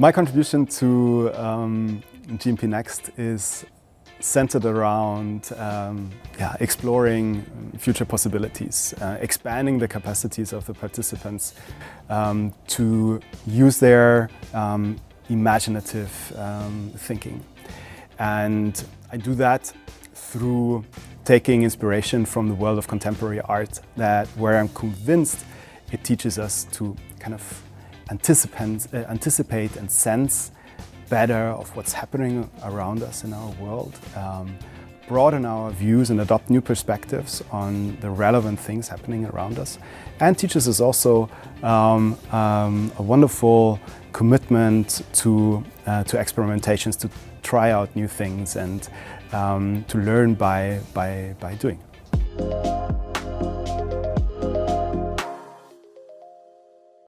My contribution to um, GMP Next is centered around um, yeah, exploring future possibilities, uh, expanding the capacities of the participants um, to use their um, imaginative um, thinking. And I do that through taking inspiration from the world of contemporary art that where I'm convinced it teaches us to kind of anticipate, uh, anticipate and sense better of what's happening around us in our world, um, broaden our views and adopt new perspectives on the relevant things happening around us, and teaches us also um, um, a wonderful commitment to, uh, to experimentations, to try out new things and um, to learn by, by, by doing.